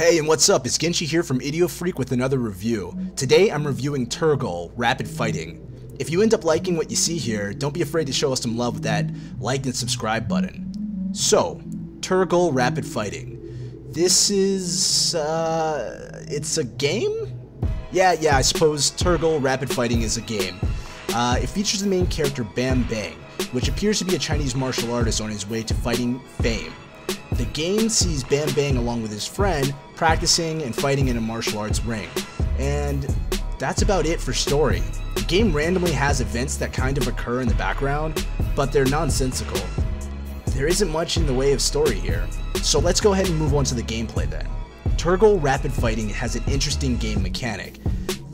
Hey, and what's up? It's GenChi here from IdioFreQ with another review. Today I'm reviewing TurGul Rapid Fighting. If you end up liking what you see here, don't be afraid to show us some love with that like and subscribe button. So, TurGul Rapid Fighting. This is, uh, it's a game? Yeah, yeah, I suppose TurGul Rapid Fighting is a game. Uh, it features the main character Bam Bang, which appears to be a Chinese martial artist on his way to fighting fame. The game sees Bam Bang along with his friend practicing and fighting in a martial arts ring. And that's about it for story. The game randomly has events that kind of occur in the background, but they're nonsensical. There isn't much in the way of story here, so let's go ahead and move on to the gameplay then. TurGul Rapid Fighting has an interesting game mechanic.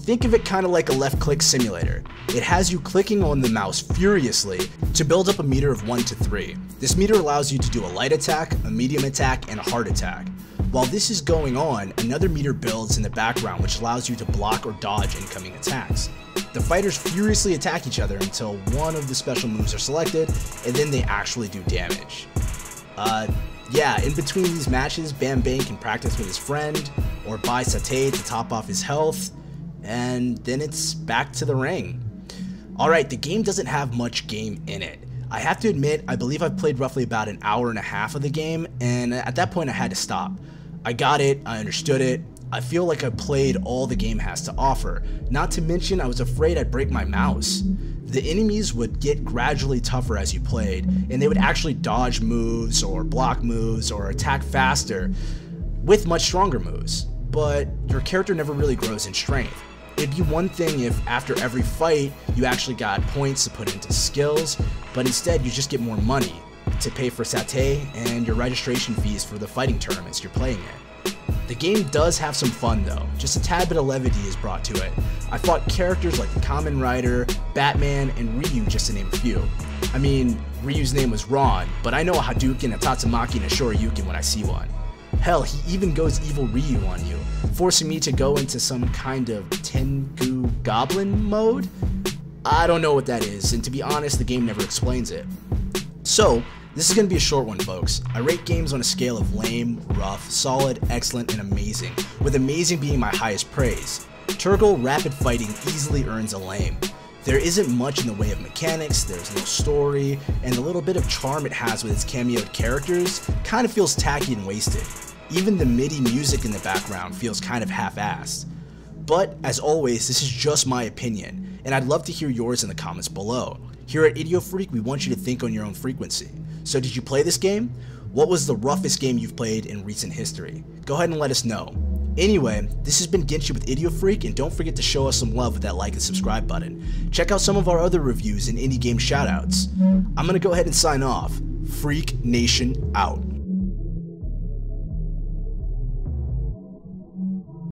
Think of it kind of like a left click simulator. It has you clicking on the mouse furiously to build up a meter of 1 to 3. This meter allows you to do a light attack, a medium attack, and a hard attack. While this is going on, another meter builds in the background which allows you to block or dodge incoming attacks. The fighters furiously attack each other until one of the special moves are selected, and then they actually do damage. Uh, yeah, in between these matches, Bam Bang can practice with his friend, or buy satay to top off his health, and then it's back to the ring. Alright, the game doesn't have much game in it. I have to admit, I believe I've played roughly about an hour and a half of the game, and at that point I had to stop. I got it, I understood it, I feel like I played all the game has to offer, not to mention I was afraid I'd break my mouse. The enemies would get gradually tougher as you played, and they would actually dodge moves or block moves or attack faster with much stronger moves, but your character never really grows in strength. It'd be one thing if after every fight you actually got points to put into skills, but instead you just get more money to pay for satay and your registration fees for the fighting tournaments you're playing in. The game does have some fun though, just a tad bit of levity is brought to it. I fought characters like the Kamen Rider, Batman, and Ryu just to name a few. I mean, Ryu's name was Ron, but I know a Hadouken, a Tatsumaki, and a Shoryuken when I see one. Hell, he even goes evil Ryu on you, forcing me to go into some kind of Tengu Goblin mode? I don't know what that is, and to be honest, the game never explains it. So, this is going to be a short one, folks. I rate games on a scale of lame, rough, solid, excellent, and amazing, with amazing being my highest praise. TurGul Rapid Fighting easily earns a lame. There isn't much in the way of mechanics, there's no story, and the little bit of charm it has with its cameoed characters kind of feels tacky and wasted. Even the MIDI music in the background feels kind of half-assed. But, as always, this is just my opinion, and I'd love to hear yours in the comments below. Here at IdioFreQ, we want you to think on your own frequency. So did you play this game? What was the roughest game you've played in recent history? Go ahead and let us know. Anyway, this has been GenChi with IdioFreQ, and don't forget to show us some love with that like and subscribe button. Check out some of our other reviews and indie game shoutouts. I'm gonna go ahead and sign off. Freak Nation out.